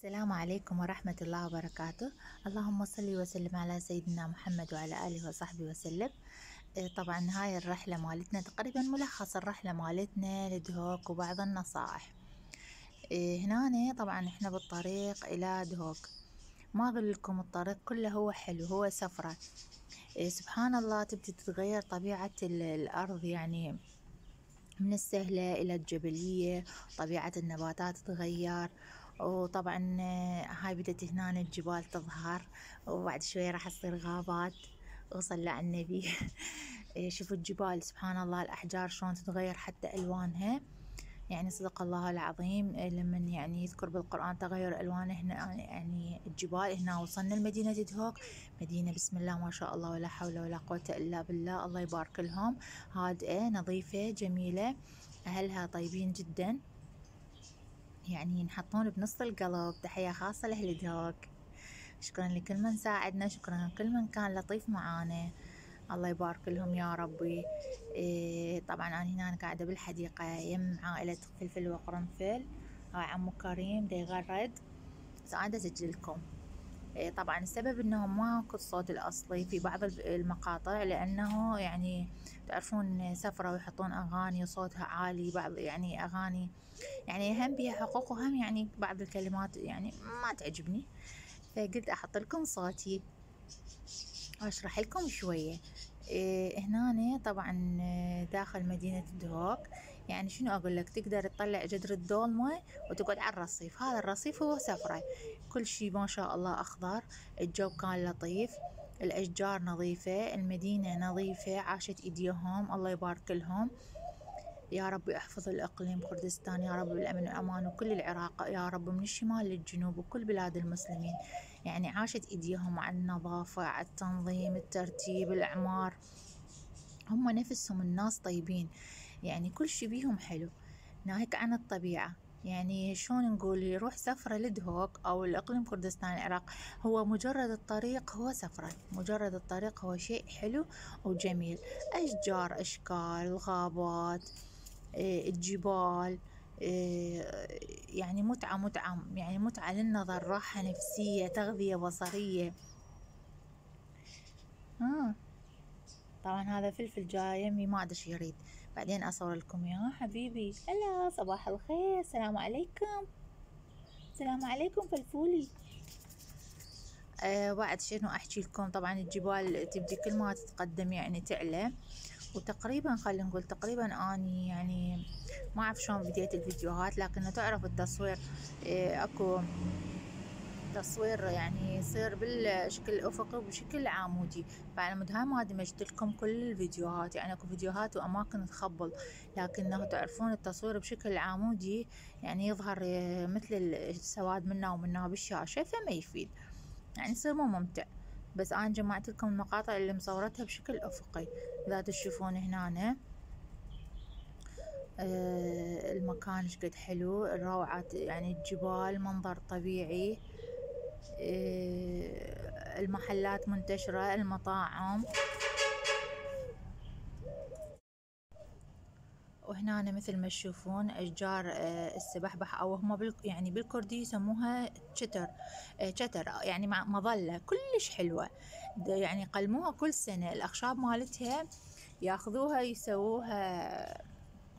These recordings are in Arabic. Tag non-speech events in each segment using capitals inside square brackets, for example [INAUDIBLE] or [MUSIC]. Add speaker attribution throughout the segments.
Speaker 1: السلام عليكم ورحمة الله وبركاته. اللهم صل وسلم على سيدنا محمد وعلى آله وصحبه وسلم. إيه، طبعا هاي الرحلة مالتنا تقريبا ملخص الرحلة مالتنا لدهوك وبعض النصائح. إيه، هنا طبعا إحنا بالطريق إلى دهوك. ما أقول لكم الطريق كله هو حلو هو سفرة. إيه، سبحان الله تبدي تتغير طبيعة الأرض يعني من السهلة إلى الجبلية طبيعة النباتات تتغير. وطبعا آه، هاي بدت هنا الجبال تظهر وبعد شوية راح تصير غابات. وصلى على النبي. [LAUGHS] إيه، شوفوا الجبال سبحان الله الأحجار شلون تتغير حتى ألوانها. يعني صدق الله العظيم لمن يعني يذكر بالقرآن تغير ألوان هنا يعني الجبال. هنا وصلنا لمدينة دهوك مدينة بسم الله ما شاء الله ولا حول ولا قوة إلا بالله. الله يبارك لهم. هادئة نظيفة جميلة. أهلها طيبين جدا. يعني ينحطون بنص القلب تحية خاصة لأهل دهوك شكرا لكل من ساعدنا شكرا لكل من كان لطيف معانا. الله يبارك لهم يا ربي. إيه طبعا أنا هنا قاعدة بالحديقة يم عائلة فلفل وقرنفل. هاي عمو كريم دي يغرد سعادة أسجل لكم إيه طبعا السبب انه ماكو الصوت الأصلي في بعض المقاطع لأنه يعني تعرفون سفرة ويحطون أغاني صوتها عالي بعض يعني أغاني يعني هم بيها حقوق وهم يعني بعض الكلمات يعني ما تعجبني. فقلت أحط لكم صوتي. وأشرح لكم شوية. إيه هنا طبعا داخل مدينة دهوك يعني شنو أقول لك؟ تقدر تطلع جدر الدولمة وتقعد على الرصيف. هذا الرصيف هو سفرة. كل شي ما شاء الله أخضر. الجو كان لطيف. الأشجار نظيفة. المدينة نظيفة. عاشت إيديهم. الله يبارك لهم. يا رب يحفظ الإقليم كردستان يا رب بالأمن والأمان وكل العراق يا رب من الشمال للجنوب وكل بلاد المسلمين. يعني عاشت إيديهم على النظافة على التنظيم الترتيب الإعمار. هم نفسهم الناس طيبين. يعني كل شي بيهم حلو. ناهيك عن الطبيعة. يعني شلون نقول يروح سفرة لدهوك أو الإقليم كردستان العراق. هو مجرد الطريق هو سفرة. مجرد الطريق هو شيء حلو وجميل. أشجار أشكال غابات. الجبال إيه، يعني متعة متعة يعني متعة للنظر راحة نفسية تغذية بصرية. آه. طبعا هذا فلفل جاي يمي ما أدري يريد. بعدين أصور لكم يا حبيبي هلا صباح الخير. السلام عليكم. السلام عليكم فلفولي. آه بعد شنو أحكي لكم؟ طبعا الجبال تبدي كل ما تتقدم يعني تعلى. وتقريبا خلينا نقول تقريبا أني يعني ما أعرف شلون بديت الفيديوهات لكن تعرف التصوير إيه أكو تصوير يعني يصير بالشكل الأفقي وبشكل عمودي. فعلى مود هاي ما دمجت لكم كل الفيديوهات يعني أكو فيديوهات وأماكن تخبل لكنه تعرفون التصوير بشكل عمودي يعني يظهر مثل السواد منا ومنا بالشاشة فما يفيد. يعني يصير مو ممتع. بس أنا جمعت لكم المقاطع اللي مصورتها بشكل أفقي. إذا تشوفون هنا آه المكان شقد حلو الروعة يعني الجبال منظر طبيعي آه المحلات منتشرة المطاعم. وهنا مثل ما تشوفون أشجار آه، السبحبح أو هم يعني بالكردي يسموها شتر شتر آه، يعني مع مظلة كلش حلوة. يعني قلموها كل سنة الأخشاب مالتها ياخذوها يسووها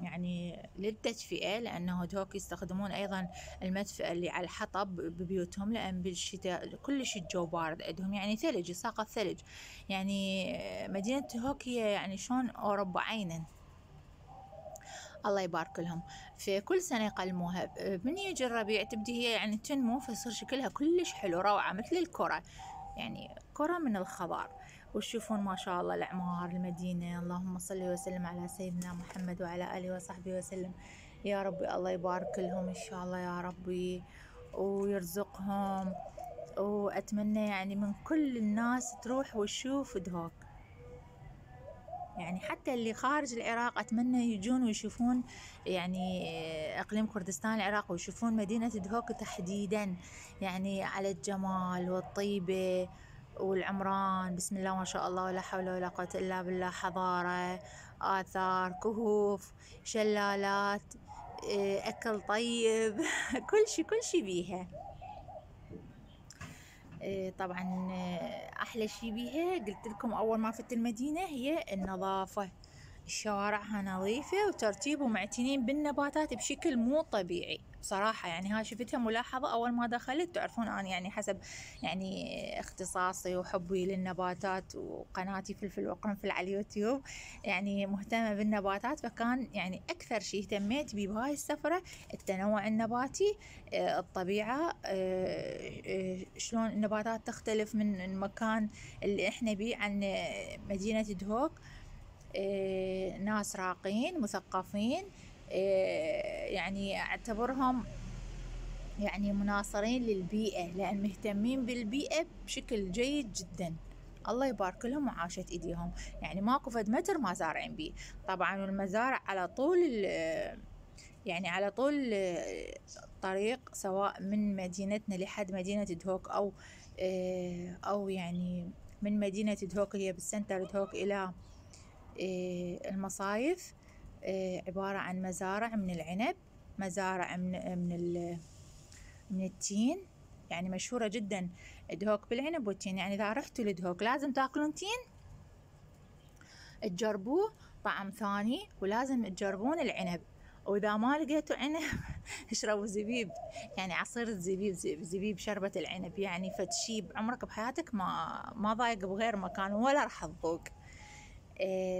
Speaker 1: يعني للتدفئة لأنه دوك يستخدمون أيضا المدفئة اللي على الحطب ببيوتهم لأن بالشتاء كلش الجو بارد عندهم يعني ثلج يساقط ثلج. يعني آه، مدينة هوك هي يعني شلون أوروبا عينا. الله يبارك لهم. في كل سنة يقلموها من يجي الربيع تبدي هي يعني تنمو فيصير شكلها كلش حلو روعة مثل الكرة. يعني كرة من الخضار. وتشوفون ما شاء الله الأعمار المدينة. اللهم صل وسلم على سيدنا محمد وعلى آله وصحبه وسلم. يا ربي الله يبارك لهم إن شاء الله يا ربي ويرزقهم. وأتمنى يعني من كل الناس تروح وتشوف دهوك. يعني حتى اللي خارج العراق أتمنى يجون ويشوفون يعني إقليم كردستان العراق ويشوفون مدينة دهوك تحديدا يعني على الجمال والطيبة والعمران. بسم الله ما شاء الله ولا حول ولا قوة إلا بالله. حضارة آثار كهوف شلالات أكل طيب [LAUGHS] كل شي كل شي بيها. طبعا أحلى شي بيها قلت لكم أول ما فت المدينة هي النظافة. شوارعها نظيفة وترتيب ومعتنين بالنباتات بشكل مو طبيعي. بصراحة يعني هاي شفتها ملاحظة أول ما دخلت تعرفون أنا يعني حسب يعني اختصاصي وحبي للنباتات وقناتي فلفل وقرنفل على اليوتيوب يعني مهتمة بالنباتات فكان يعني أكثر شيء اهتميت به بهاي السفرة التنوع النباتي آه، الطبيعة آه، آه، شلون النباتات تختلف من المكان اللي إحنا بيه عن مدينة دهوك. ناس راقين مثقفين. يعني أعتبرهم يعني مناصرين للبيئة لأن مهتمين بالبيئة بشكل جيد جدا. الله يبارك لهم وعاشت إيديهم. يعني ماكو فد متر ما زارعين بيه. طبعا المزارع على طول يعني على طول الطريق سواء من مدينتنا لحد مدينة دهوك أو إيه، أو يعني من مدينة دهوك هي بالسنتر دهوك إلى إيه، المصايف. عبارة عن مزارع من العنب مزارع من من من التين يعني مشهورة جدا دهوك بالعنب والتين. يعني إذا رحتوا لدهوك لازم تأكلون تين تجربوه طعم ثاني ولازم تجربون العنب. وإذا ما لقيتوا عنب [LAUGHS] اشربوا زبيب يعني عصير الزبيب زبيب شربة العنب يعني فتشي عمرك بحياتك ما ما ضايق بغير مكان ولا راح تذوق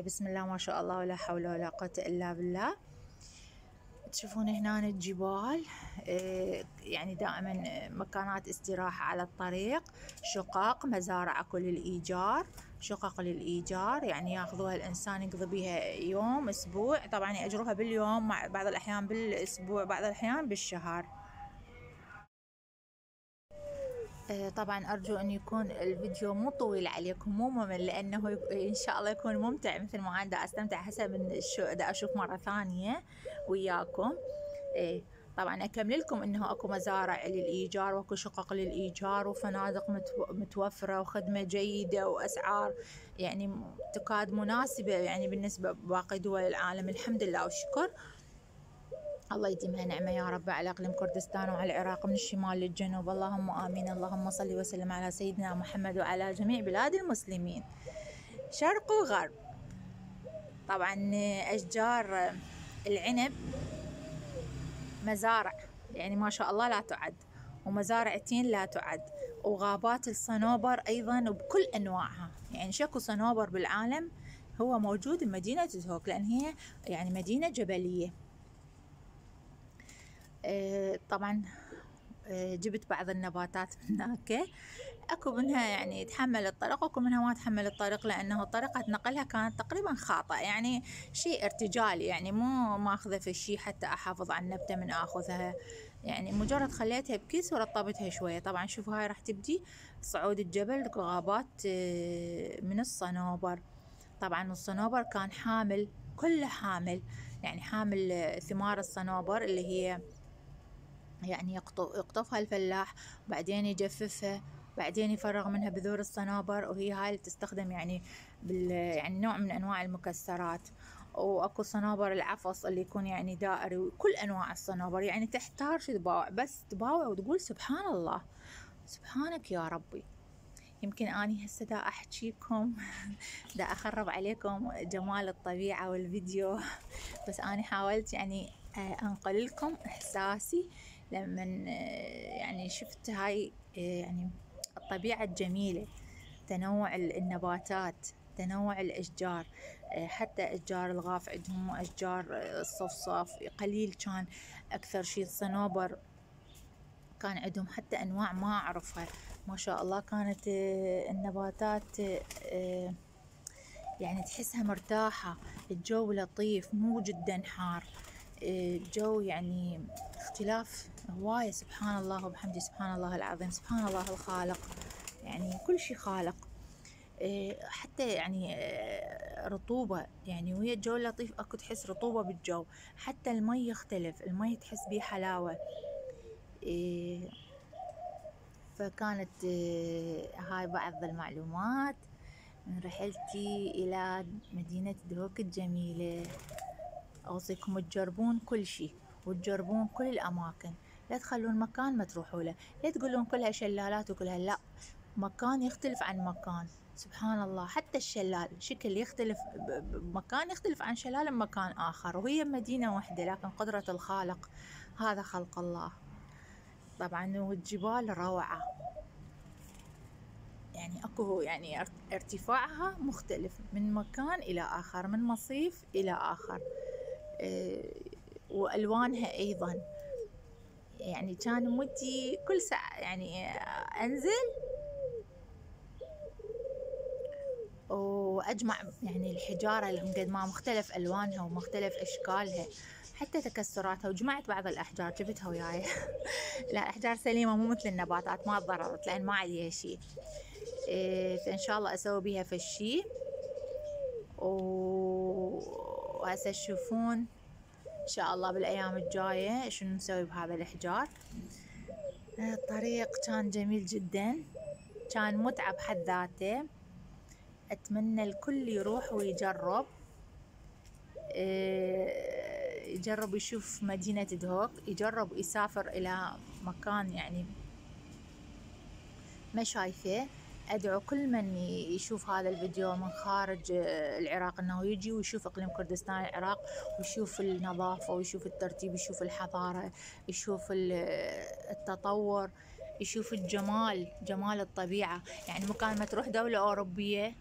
Speaker 1: بسم الله ما شاء الله ولا حول ولا قوة إلا بالله. تشوفون هنا الجبال إيه يعني دائما مكانات استراحة على الطريق. شقق مزارع أكو للإيجار شقق للإيجار يعني ياخذوها الإنسان يقضي بها يوم أسبوع. طبعا يأجروها باليوم بعض الأحيان بالأسبوع بعض الأحيان بالشهر. طبعا أرجو أن يكون الفيديو مو طويل عليكم مو ممل لأنه إن شاء الله يكون ممتع مثل ما أنا أستمتع حسب دا أشوف مرة ثانية وياكم. إيه طبعا أكمل لكم أنه أكو مزارع للإيجار وأكو شقق للإيجار وفنادق متوفرة وخدمة جيدة وأسعار يعني تكاد مناسبة يعني بالنسبة لباقي دول العالم. الحمد لله والشكر. الله يديمها نعمة يا رب على إقليم كردستان وعلى العراق من الشمال للجنوب. اللهم آمين. اللهم صل وسلم على سيدنا محمد وعلى جميع بلاد المسلمين. شرق وغرب. طبعا أشجار العنب مزارع. يعني ما شاء الله لا تعد. ومزارع التين لا تعد. وغابات الصنوبر أيضا بكل أنواعها. يعني شكو صنوبر بالعالم هو موجود بمدينة زهوك لأن هي يعني مدينة جبلية. طبعا آه، جبت بعض النباتات من هناك. أكو منها يعني تحمل الطريق وأكو منها ما تحمل الطريق لأنه طريقة نقلها كانت تقريبا خاطئة يعني شيء ارتجالي يعني مو ماخذة في الشيء حتى أحافظ على النبتة من آخذها. يعني مجرد خليتها بكيس ورطبتها شوية. طبعا شوفوا هاي راح تبدي صعود الجبل غابات آه، من الصنوبر. طبعا الصنوبر كان حامل كله حامل. يعني حامل ثمار الصنوبر اللي هي يعني يقطفها الفلاح وبعدين يجففها بعدين يفرغ منها بذور الصنوبر وهي هاي اللي تستخدم يعني بال يعني نوع من أنواع المكسرات. وأكو صنوبر العفص اللي يكون يعني دائري وكل أنواع الصنوبر يعني تحتار شو تباوع بس تباوع وتقول سبحان الله. سبحانك يا ربي. يمكن أني هسه دا أحكيكم [LAUGHS] دا أخرب عليكم جمال الطبيعة والفيديو. [LAUGHS] بس أني حاولت يعني آه، انقل لكم إحساسي. لما يعني شفت هاي يعني الطبيعة الجميلة تنوع النباتات تنوع الأشجار حتى أشجار الغاف عندهم أشجار الصفصاف قليل كان أكثر شي الصنوبر كان عندهم حتى أنواع ما أعرفها. ما شاء الله كانت النباتات يعني تحسها مرتاحة الجو لطيف مو جدا حار الجو يعني اختلاف هواية سبحان الله وبحمده سبحان الله العظيم سبحان الله الخالق. يعني كل شي خالق. إيه، حتى يعني إيه، رطوبة. يعني ويا الجو لطيف أكو تحس رطوبة بالجو. حتى المي يختلف المي تحس بيه حلاوة. إيه، فكانت هاي بعض المعلومات من رحلتي إلى مدينة دهوك الجميلة. أوصيكم تجربون كل شي وتجربون كل الأماكن. لا تخلون مكان ما تروحوا له لا تقولون كلها شلالات وكلها لا مكان يختلف عن مكان. سبحان الله حتى الشلال شكل يختلف بمكان يختلف عن شلال بمكان آخر وهي مدينة واحدة لكن قدرة الخالق هذا خلق الله. طبعا والجبال روعة. يعني أكو يعني ارتفاعها مختلف من مكان إلى آخر من مصيف إلى آخر. آه، وألوانها أيضا يعني كان مودي كل ساعة يعني أنزل. وأجمع يعني الحجارة قد ما مختلف ألوانها ومختلف أشكالها حتى تكسراتها وجمعت بعض الأحجار جبتها وياي. [LAUGHS] لا أحجار سليمة مو مثل النباتات ما تضررت لأن ما عليها شيء إيه فإن شاء الله أسوي بيها فشي وهسه تشوفون إن شاء الله بالأيام الجاية شنو نسوي بهذا الإحجار؟ الطريق كان جميل جدا. كان متعب حد ذاته. أتمنى الكل يروح ويجرب. آه، يجرب يشوف مدينة دهوك. يجرب يسافر إلى مكان يعني ما شايفه. أدعو كل من يشوف هذا الفيديو من خارج آه، العراق أنه يجي ويشوف إقليم كردستان العراق ويشوف النظافة ويشوف الترتيب يشوف الحضارة يشوف التطور يشوف الجمال جمال الطبيعة. يعني مكان ما تروح دولة أوروبية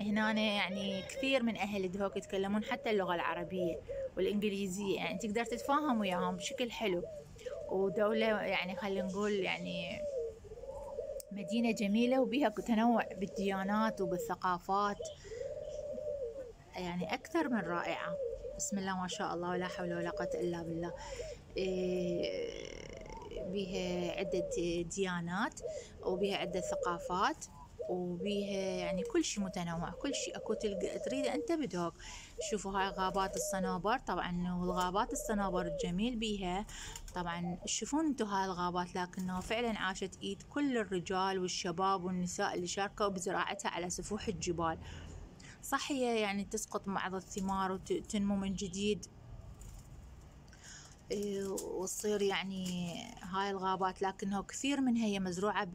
Speaker 1: هنا يعني كثير من أهل دهوك يتكلمون حتى اللغة العربية والإنجليزية. يعني تقدر تتفاهم وياهم بشكل حلو. ودولة يعني خلينا نقول يعني مدينة جميلة وبها تنوع بالديانات وبالثقافات. يعني أكثر من رائعة. بسم الله ما شاء الله ولا حول ولا قوة إلا بالله. إيه بها عدة ديانات وبها عدة ثقافات. وبيها يعني كل شيء متنوع كل شيء أكو تلقى تريده انت بدوق شوفوا هاي غابات الصنوبر طبعا الغابات الصنوبر الجميل بيها. طبعا تشوفون انتو هاي الغابات لكنه فعلا عاشت إيد كل الرجال والشباب والنساء اللي شاركوا بزراعتها على سفوح الجبال. صح هي يعني تسقط بعض الثمار وتنمو من جديد. إيه، وتصير يعني هاي الغابات لكنه كثير منها هي مزروعة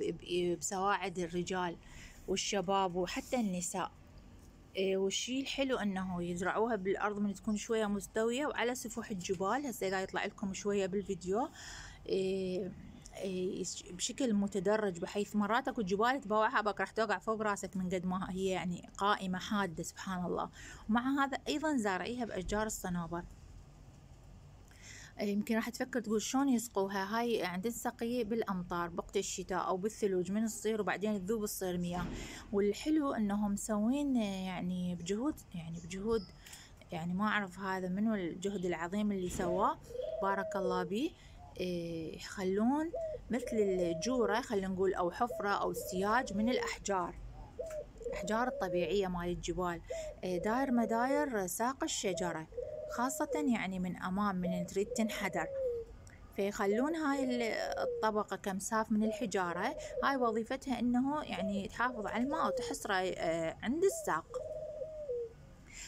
Speaker 1: بسواعد الرجال. والشباب وحتى النساء. إيه، والشي الحلو أنه يزرعوها بالأرض من تكون شوية مستوية وعلى سفوح الجبال. هسه قاعد يطلع لكم شوية بالفيديو. إيه، بشكل متدرج بحيث مرات أكو جبال تبوعها بك راح توقع فوق راسك من قد ما هي يعني قائمة حادة سبحان الله. ومع هذا أيضا زارعيها بأشجار الصنوبر يمكن راح تفكر تقول شلون يسقوها؟ هاي عند السقي بالأمطار بوقت الشتاء أو بالثلوج من تصير وبعدين تذوب تصير مياه. والحلو أنهم مسوين يعني بجهود يعني بجهود يعني ما أعرف هذا منو الجهد العظيم اللي سواه. بارك الله به إيه، يخلون مثل الجورة خلينا نقول أو حفرة أو سياج من الأحجار. الأحجار الطبيعية مال الجبال إيه، داير مداير ساق الشجرة خاصة يعني من أمام من تريد تنحدر. فيخلون هاي الطبقة كمساف من الحجارة هاي وظيفتها إنه يعني تحافظ على الماء وتحصره آه، عند الساق.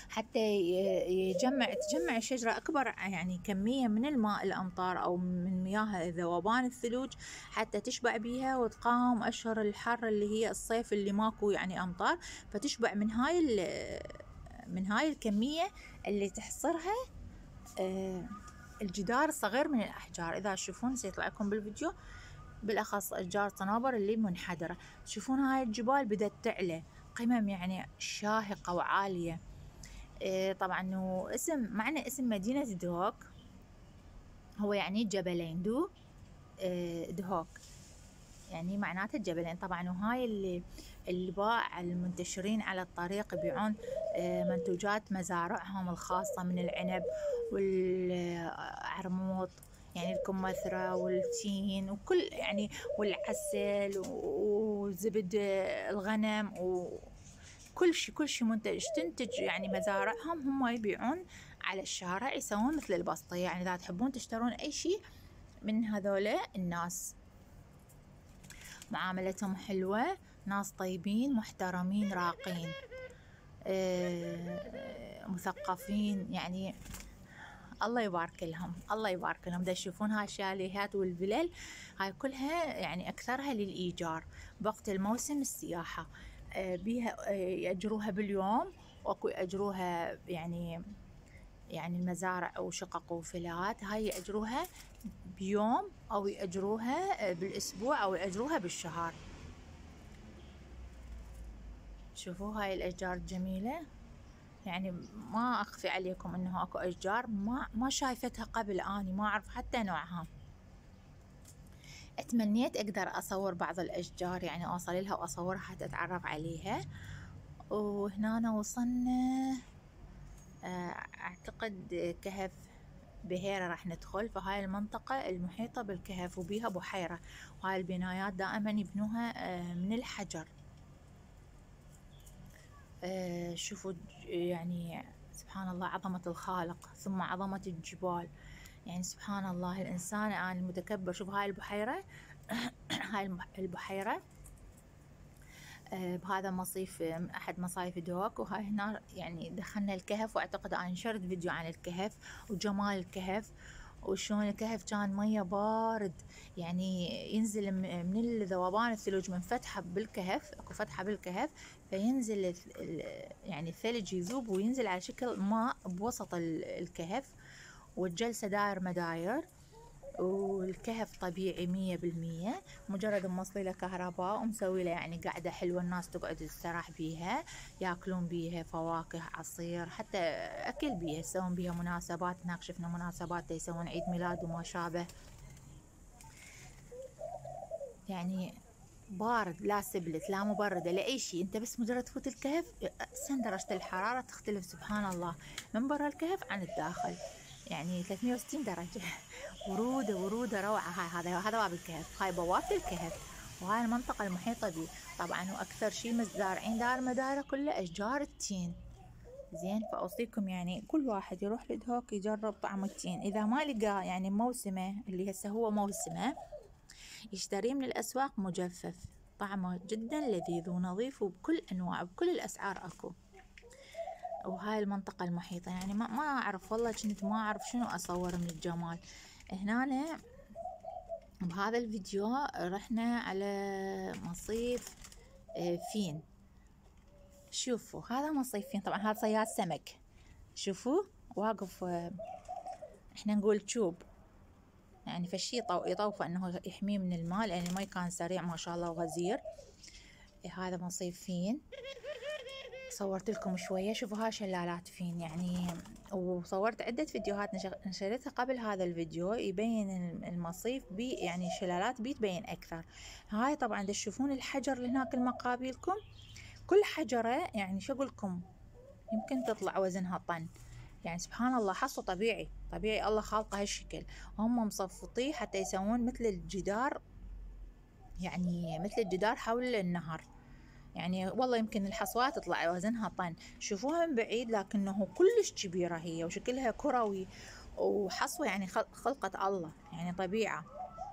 Speaker 1: حتى يجمع تجمع الشجرة أكبر يعني كمية من الماء الأمطار أو من مياه ذوبان الثلوج حتى تشبع بيها وتقاوم أشهر الحر اللي هي الصيف اللي ماكو يعني أمطار. فتشبع من هاي من هاي الكمية اللي تحصرها آه، الجدار الصغير من الأحجار. إذا تشوفون سيطلع لكم بالفيديو بالأخص أشجار صنوبر اللي منحدرة. تشوفون هاي الجبال بدأت تعلى قمم يعني شاهقة وعالية. آه، طبعا واسم معنى اسم مدينة دهوك هو يعني جبلين دو آه، دهوك. يعني معناته الجبلين طبعا وهاي اللي الباع المنتشرين على الطريق يبيعون آه، منتوجات مزارعهم الخاصة من العنب والعرموط يعني الكمثرى والتين وكل يعني والعسل وزبد الغنم وكل شيء كل شيء منتج تنتج يعني مزارعهم هم يبيعون على الشارع يسوون مثل البسطة. يعني إذا تحبون تشترون أي شيء من هذول الناس. معاملتهم حلوة ناس طيبين محترمين راقين. آه، مثقفين. يعني الله يبارك لهم الله يبارك لهم. دا تشوفون هاي الشاليهات والفلل هاي كلها يعني أكثرها للإيجار. بوقت الموسم السياحة. بيها آه، يأجروها باليوم وأكو يأجروها يعني يعني المزارع أو شقق وفلات هاي يأجروها بيوم أو يأجروها بالأسبوع أو يأجروها بالشهر. شوفوا هاي الأشجار الجميلة يعني ما أخفي عليكم إنه أكو أشجار ما ما شايفتها قبل أني ما أعرف حتى نوعها. أتمنيت أقدر أصور بعض الأشجار يعني أوصل لها وأصورها حتى أتعرف عليها. وهنا وصلنا آه، أعتقد كهف بهيرة راح ندخل. فهاي المنطقة المحيطة بالكهف وبيها بحيرة. وهاي البنايات دائما يبنوها آه، من الحجر. آه، شوفوا يعني سبحان الله عظمة الخالق ثم عظمة الجبال. يعني سبحان الله الإنسان أنا المتكبر شوف هاي البحيرة [COUGHS] هاي البحيرة آه، بهذا مصيف أحد مصايف دوك وهاي هنا يعني دخلنا الكهف وأعتقد أنا نشرت فيديو عن الكهف وجمال الكهف وشلون الكهف كان مية بارد يعني ينزل من الذوبان الثلوج من فتحة بالكهف أكو فتحة بالكهف فينزل يعني الثلج يذوب وينزل على شكل ماء بوسط الكهف. والجلسة داير مداير والكهف طبيعي مية بالمية. مجرد موصلي له كهرباء ومسوي له يعني قاعدة حلوة الناس تقعد تستراح بيها ياكلون بيها فواكه عصير حتى أكل بيها يسوون بيها مناسبات هناك شفنا مناسبات يسوون عيد ميلاد وما شابه. يعني بارد لا سبلت لا مبردة لا أي شيء. أنت بس مجرد تفوت الكهف درجة الحرارة تختلف سبحان الله. من برا الكهف عن الداخل. يعني 360 درجة. ورودة ورودة روعة. هاي هذا هذا باب الكهف. هاي بوابة الكهف. وهاي المنطقة المحيطة به طبعا وأكثر شيء مزارعين دار مدارة كله أشجار التين. زين فأوصيكم يعني كل واحد يروح لدهوك يجرب طعم التين. إذا ما لقى يعني موسمه اللي هسه هو موسمه يشتريه من الأسواق مجفف. طعمه جدا لذيذ ونظيف وبكل أنواع بكل الأسعار أكو. وهاي المنطقة المحيطة. يعني ما, ما أعرف والله كنت ما أعرف شنو أصور من الجمال. هنا بهذا الفيديو رحنا على مصيف آه، فين؟ شوفوا هذا مصيف فين؟ طبعا هذا صياد سمك. شوفوا واقف آه، إحنا نقول تشوب. يعني فشي يطوفه إنه يحميه من الماء لأن الماء كان سريع ما شاء الله وغزير. هذا مصيف فين؟ صورت لكم شوية شوفوا هاي شلالات فين يعني. وصورت عدة فيديوهات نشرتها قبل هذا الفيديو يبين المصيف بي يعني الشلالات بي تبين أكثر. هاي طبعا تشوفون الحجر اللي هناك المقابلكم. كل حجرة يعني شو أقول لكم؟ يمكن تطلع وزنها طن. يعني سبحان الله حصة طبيعي. طبيعي الله خالقه هالشكل. هم مصفطيه حتى يسوون مثل الجدار يعني مثل الجدار حول النهر. يعني والله يمكن الحصوات تطلع وزنها طن. شوفوها من بعيد لكنه كلش كبيرة هي وشكلها كروي وحصوة يعني خلقة الله يعني طبيعة.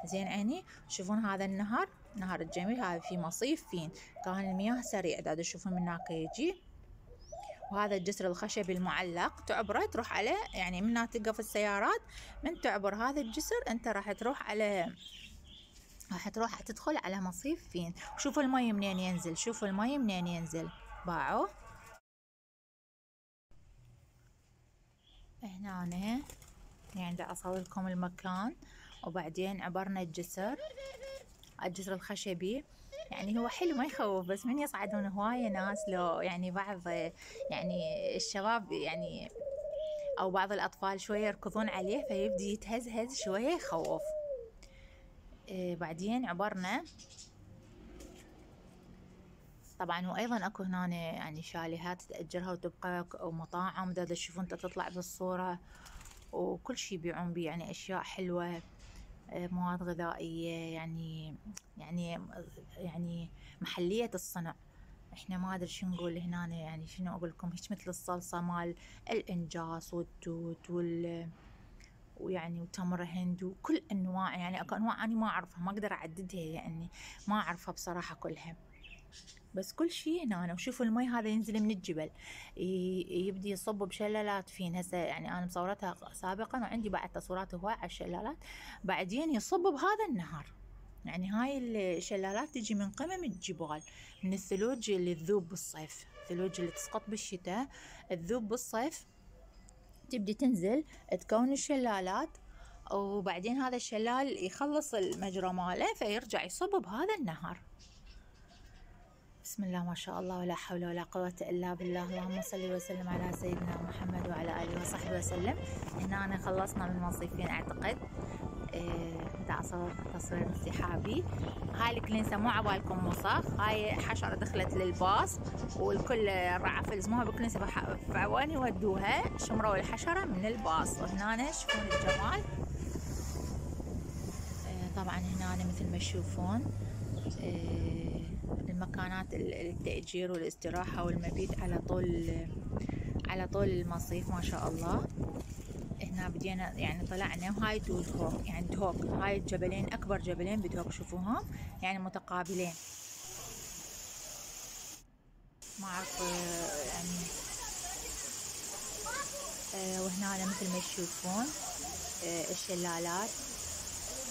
Speaker 1: زين عيني؟ شوفون هذا النهر نهر الجميل هذا في مصيف فين كان المياه سريع. دا تشوفون من هناك يجي. وهذا الجسر الخشبي المعلق. تعبره تروح عليه يعني من تقف السيارات. من تعبر هذا الجسر انت راح تروح على راح تروح تدخل على مصيف فين؟ شوفوا المي منين ينزل شوفوا المي منين ينزل. باعوا. هنا يعني دا أصور لكم المكان. وبعدين عبرنا الجسر. الجسر الخشبي. يعني هو حلو ما يخوف بس من يصعدون هواية ناس لو يعني بعض يعني الشباب يعني أو بعض الأطفال شوية يركضون عليه فيبدي يتهزهز شوية يخوف. بعدين عبرنا. طبعا وأيضا أكو هنا يعني شاليهات تأجرها وتبقى ومطاعم دا تشوفون تطلع بالصورة وكل شي يبيعون بيه يعني أشياء حلوة إيه، مواد غذائية يعني يعني يعني محلية الصنع. إحنا ما أدري شو نقول هنا يعني شنو أقول لكم؟ هيك مثل الصلصة مال الإنجاص والتوت وال ويعني وتمر هند وكل أنواع يعني اكو أنواع أنا ما أعرفها ما أقدر أعددها يعني ما أعرفها بصراحة كلها. بس كل شيء هنا وشوفوا المي هذا ينزل من الجبل يبدي يصب بشلالات فين. هسه يعني أنا مصورتها سابقا وعندي بعد تصويرات هواي على الشلالات بعدين يصب بهذا النهر. يعني هاي الشلالات تجي من قمم الجبال من الثلوج اللي تذوب بالصيف. الثلوج اللي تسقط بالشتاء تذوب بالصيف. تبدي تنزل تكون الشلالات وبعدين هذا الشلال يخلص المجرى ماله فيرجع يصب بهذا النهر. بسم الله ما شاء الله ولا حول ولا قوة إلا بالله. اللهم صل وسلم على سيدنا محمد وعلى آله وصحبه وسلم. هنا أنا خلصنا من المصيفين أعتقد. إيه أصور تصوير انسحابي. هاي الكلينسة مو عبالكم مصخ هاي حشرة دخلت للباص والكل رعى فلزموها بكلينسة فوين يودوها شمروا الحشرة من الباص. وهنا شوفون الجمال. إيه طبعا هنا مثل ما تشوفون إيه المكانات التأجير والاستراحة والمبيت على طول على طول المصيف ما شاء الله. هنا بدينا يعني طلعنا وهاي دهوك يعني دهوك هاي الجبلين أكبر جبلين بدهوك شوفوهم يعني متقابلين. ما أعرف يعني آه وهنا مثل ما تشوفون آه الشلالات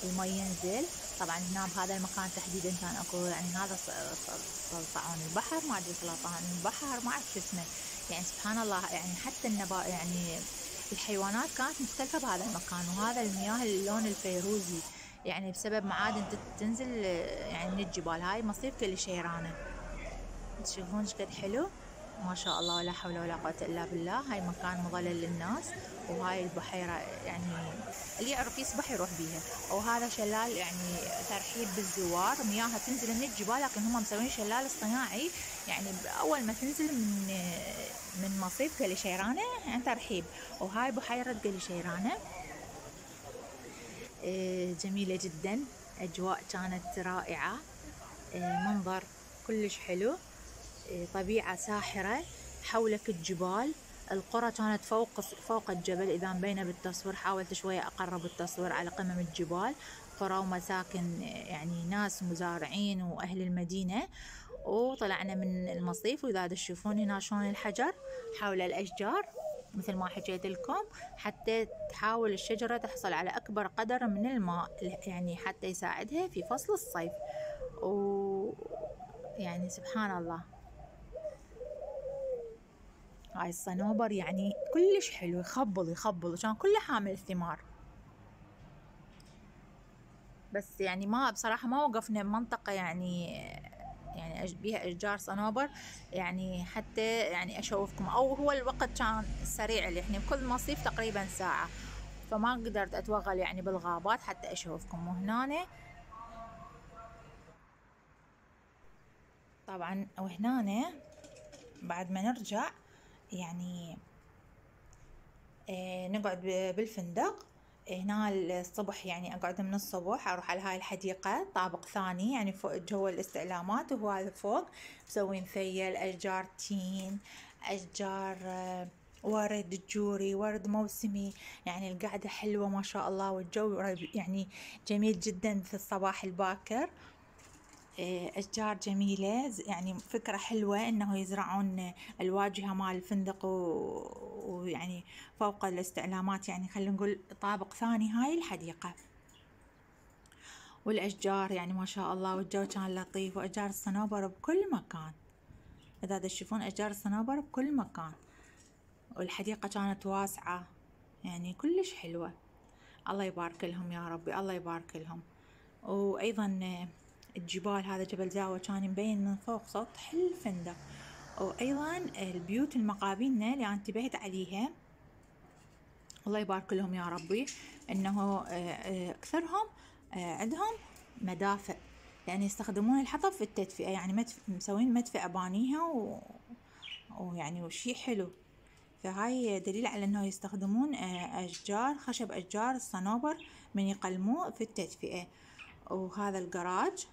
Speaker 1: المي ينزل. طبعا هنا بهذا المكان تحديدا كان أكو يعني هذا طاعون البحر ما أدري سلطان البحر ما أعرف شو اسمه. يعني سبحان الله يعني حتى النبات يعني الحيوانات كانت مختلفة بهذا المكان وهذا المياه اللون الفيروزي يعني بسبب معادن تنزل يعني من الجبال هاي مصيف كل شيرانة تشوفون إيش قد حلو؟ ما شاء الله ولا حول ولا قوة إلا بالله. هاي مكان مظلل للناس وهاي البحيرة يعني اللي يعرف يسبح يروح بيها. وهذا شلال يعني ترحيب بالزوار مياهها تنزل من الجبال لكن هم مسوين شلال اصطناعي. يعني أول ما تنزل من من مصيف قلي شيرانة يعني ترحيب. وهاي بحيرة قلي شيرانة إيه، جميلة جدا. أجواء كانت رائعة. إيه، منظر كلش حلو. طبيعة ساحرة حولك الجبال. القرى كانت فوق فوق الجبل. إذا مبينة بالتصوير حاولت شوية أقرب التصوير على قمم الجبال. قرى ومساكن يعني ناس مزارعين وأهل المدينة. وطلعنا من المصيف وإذا تشوفون هنا شلون الحجر حول الأشجار مثل ما حكيت لكم حتى تحاول الشجرة تحصل على أكبر قدر من الماء يعني حتى يساعدها في فصل الصيف. و يعني سبحان الله. هاي الصنوبر يعني كلش حلو يخبل يخبل كان كله حامل ثمار. بس يعني ما بصراحة ما وقفنا بمنطقة يعني يعني بيها إشجار صنوبر. يعني حتى يعني أشوفكم أو هو الوقت كان سريع اللي إحنا بكل مصيف تقريبا ساعة. فما قدرت أتوغل يعني بالغابات حتى أشوفكم. وهنا طبعا وهنا بعد ما نرجع يعني آه، نقعد بالفندق. هنا الصبح يعني أقعد من الصبح أروح على هاي الحديقة طابق ثاني يعني فوق جو الاستعلامات وهو هذا فوق. مسوين ثيل أشجار تين أشجار آه، ورد جوري ورد موسمي. يعني القعدة حلوة ما شاء الله والجو يعني جميل جدا في الصباح الباكر. أشجار جميلة. يعني فكرة حلوة إنه يزرعون الواجهة مال الفندق ويعني فوق الاستعلامات. يعني خلينا نقول طابق ثاني هاي الحديقة. والأشجار يعني ما شاء الله والجو كان لطيف وأشجار الصنوبر بكل مكان. إذا تشوفون أشجار الصنوبر بكل مكان. والحديقة كانت واسعة. يعني كلش حلوة. الله يبارك لهم يا ربي الله يبارك لهم. وأيضا الجبال هذا جبل زاوة كان مبين من فوق سطح الفندق وأيضا البيوت المقابلنا اللي انتبهت عليها. الله يبارك لهم يا ربي. إنه آه، آه، أكثرهم آه، عندهم مدافئ يعني يستخدمون الحطب في التدفئة. يعني مدف... مسوين مدفئة بانيها و... ويعني وشي حلو. فهاي دليل على إنه يستخدمون أشجار خشب أشجار الصنوبر من يقلموه في التدفئة. وهذا الجراج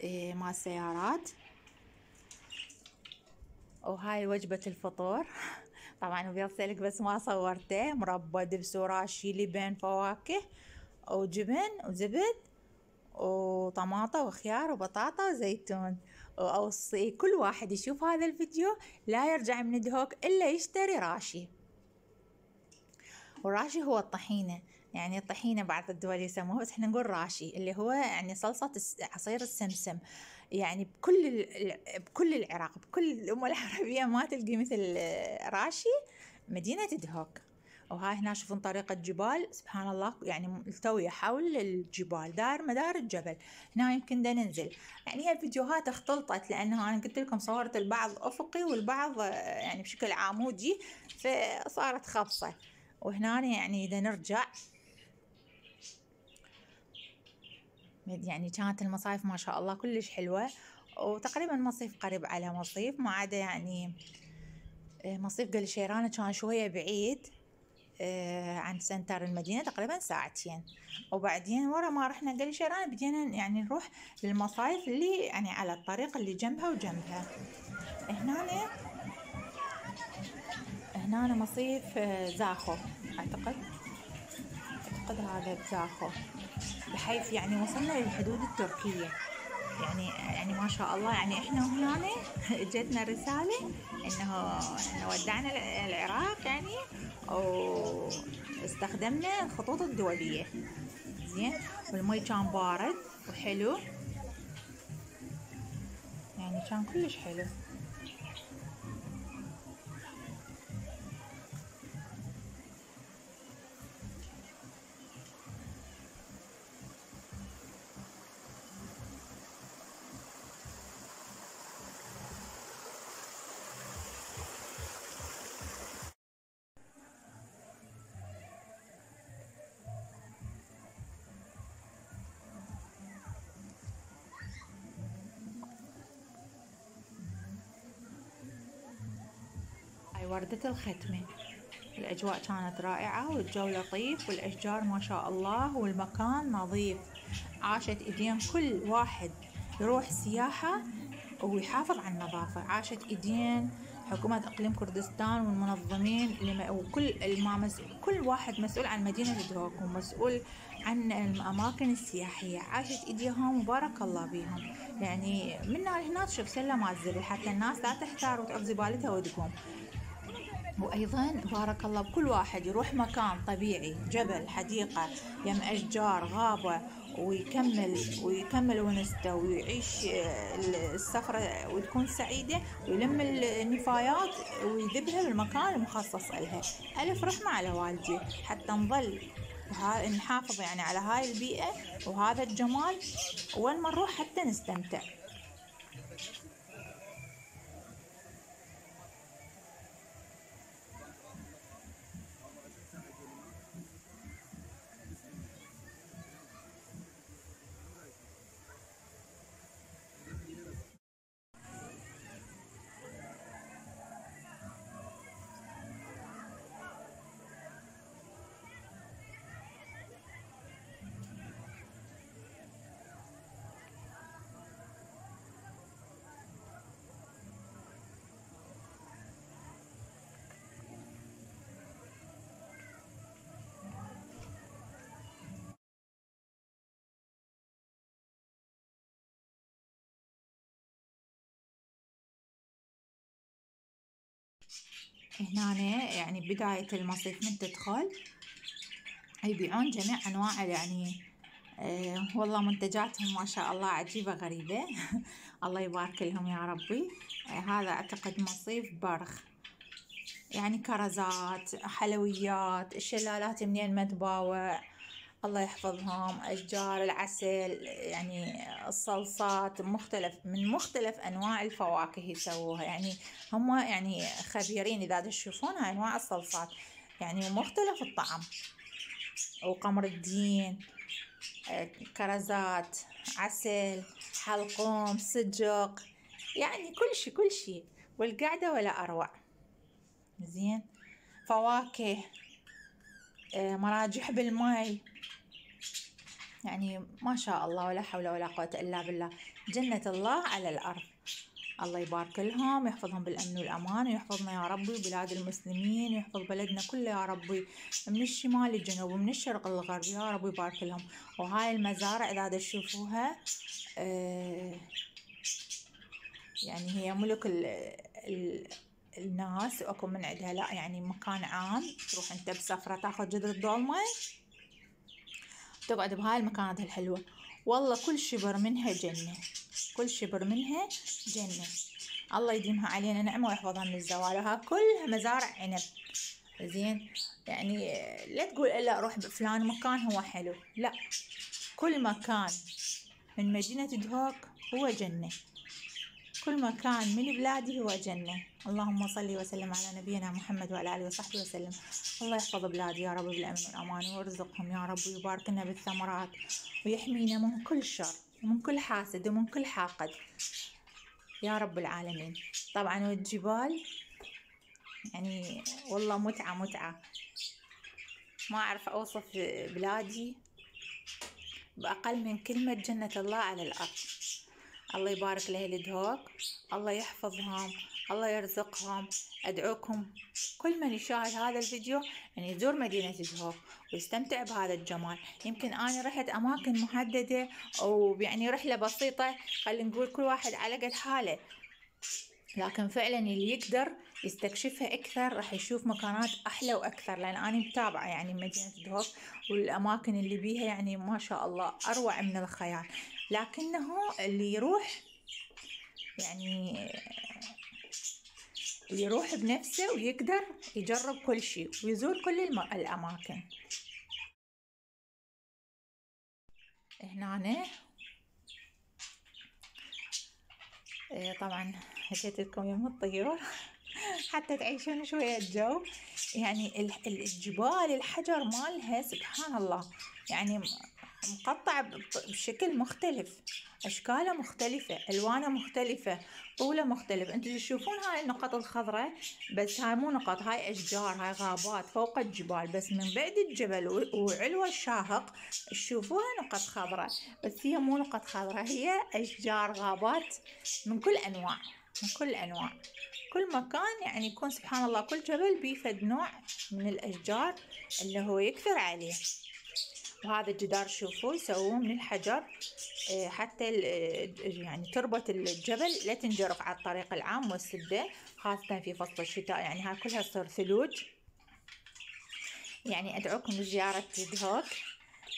Speaker 1: إيه، مال السيارات. وهاي وجبة الفطور. [LAUGHS] طبعا بيض سلك بس ما صورته. مربى دبس وراشي لبن فواكه وجبن وزبد وطماطة وخيار وبطاطا وزيتون. وأوصي كل واحد يشوف هذا الفيديو. لا يرجع من دهوك إلا يشتري راشي. وراشي هو الطحينة. يعني الطحينة بعض الدول يسموها بس إحنا نقول راشي اللي هو يعني صلصة عصير السمسم. يعني بكل بكل العراق بكل الأمة العربية ما تلقي مثل راشي مدينة دهوك. وهاي هنا شوفون طريقة جبال. سبحان الله يعني ملتوية حول الجبال دار مدار الجبل. هنا يمكن دا ننزل. يعني هي الفيديوهات اختلطت لأنه أنا قلت لكم صورت البعض أفقي والبعض يعني بشكل عمودي فصارت خبصة. وهنا يعني إذا نرجع يعني كانت المصايف ما شاء الله كلش حلوة وتقريبا مصيف قريب على مصيف ما عدا يعني آه، مصيف قل شيرانة كان شوية بعيد آه، عن سنتر المدينة تقريبا ساعتين. وبعدين ورا ما رحنا قل شيرانة بدينا يعني نروح للمصايف اللي يعني على الطريق اللي جنبها وجنبها. هنا هنا مصيف آه، زاخو أعتقد. اعتقد هذا زاخو بحيث يعني وصلنا للحدود التركية. يعني يعني ما شاء الله يعني إحنا وهنا جتنا رسالة إنه إنه ودعنا العراق يعني واستخدمنا الخطوط الدولية. زين؟ والمي كان بارد وحلو. يعني كان كلش حلو. وردة الختمة. الأجواء كانت رائعة والجو لطيف والأشجار ما شاء الله والمكان نظيف. عاشت إيدين كل واحد يروح سياحة ويحافظ على النظافة. عاشت إيدين حكومة إقليم كردستان والمنظمين وكل المسؤول كل واحد مسؤول عن مدينة دروك ومسؤول عن الأماكن السياحية. عاشت إيديهم وبارك الله بيهم يعني من هنا تشوف سلة ما حتى الناس لا تحتار وتعب زبالتها وتقوم وأيضا بارك الله بكل واحد يروح مكان طبيعي جبل حديقة يم أشجار غابة ويكمل ويكمل ونستة ويعيش آه، السفرة وتكون سعيدة ويلم النفايات ويذبها بالمكان المخصص لها. ألف رحمة على والدي. حتى نظل نحافظ يعني على هاي البيئة وهذا الجمال وين ما نروح حتى نستمتع. هنا يعني بداية المصيف من تدخل. يبيعون جميع أنواع يعني آه والله منتجاتهم ما شاء الله عجيبة غريبة. [LAUGHS] الله يبارك لهم يا ربي. آه هذا أعتقد مصيف برخ. يعني كرزات حلويات الشلالات منين ما تباوع. الله يحفظهم أشجار العسل يعني الصلصات مختلف من مختلف أنواع الفواكه يسووها. يعني هم يعني خبيرين إذا تشوفون هاي أنواع الصلصات. يعني مختلف الطعم. وقمر الدين كرزات عسل حلقوم سجق يعني كل شي كل شي. والقعدة ولا أروع. زين. فواكه. مراجح بالماي. يعني ما شاء الله ولا حول ولا قوة إلا بالله. جنة الله على الأرض. الله يبارك لهم ويحفظهم بالأمن والأمان ويحفظنا يا ربي وبلاد المسلمين ويحفظ بلدنا كله يا ربي. من الشمال للجنوب ومن الشرق للغرب يا رب يبارك لهم. وهاي المزارع إذا تشوفوها آه يعني هي ملك ال ال الناس واكو من عندها لا يعني مكان عام تروح أنت بسفرة تاخذ جدر الدولمة تقعد بهاي المكانات الحلوة. والله كل شبر منها جنة كل شبر منها جنة. الله يديمها علينا نعمة ويحفظها من الزوال. وها كلها مزارع عنب. زين؟ يعني لا تقول إلا أروح بفلان مكان هو حلو. لا كل مكان من مدينة دهوك هو جنة. كل مكان من بلادي هو جنة. اللهم صل وسلم على نبينا محمد وعلى آله وصحبه وسلم. الله يحفظ بلادي يا رب بالأمن والأمان ويرزقهم يا رب ويبارك لنا بالثمرات ويحمينا من كل شر ومن كل حاسد ومن كل حاقد. يا رب العالمين. طبعا والجبال يعني والله متعة متعة. ما أعرف أوصف بلادي بأقل من كلمة جنة الله على الأرض. الله يبارك لأهل دهوك الله يحفظهم الله يرزقهم. أدعوكم كل من يشاهد هذا الفيديو أن يزور مدينة دهوك ويستمتع بهذا الجمال. يمكن أنا رحت أماكن محددة أو يعني رحلة بسيطة خلينا نقول كل واحد على قد حاله. لكن فعلا اللي يقدر يستكشفها أكثر راح يشوف مكانات أحلى وأكثر لأن أنا متابعة يعني مدينة دهوك والأماكن اللي بيها يعني ما شاء الله أروع من الخيال. لكنه اللي يروح يعني اللي يروح بنفسه ويقدر يجرب كل شيء ويزور كل الأماكن. هنا إيه، طبعا حكيت لكم يوم الطيور. [LAUGHS] حتى تعيشون شوية الجو. يعني الجبال الحجر مالها سبحان الله. يعني مقطع بشكل مختلف. أشكاله مختلفة ألوانه مختلفة طوله مختلف. أنتم تشوفون هاي النقط الخضراء؟ بس هاي مو نقط هاي أشجار هاي غابات فوق الجبال. بس من بعد الجبل وعلو الشاهق تشوفوها نقط خضراء. بس هي مو نقط خضراء هي أشجار غابات من كل أنواع من كل أنواع. كل مكان يعني يكون سبحان الله كل جبل بيفد نوع من الأشجار اللي هو يكثر عليه. وهذا الجدار شوفوا يسووه من الحجر آه، حتى آه، يعني تربة الجبل لا تنجرف على الطريق العام والسدة خاصة في فصل الشتاء. يعني هاي كلها تصير ثلوج. يعني أدعوكم لزيارة دهوك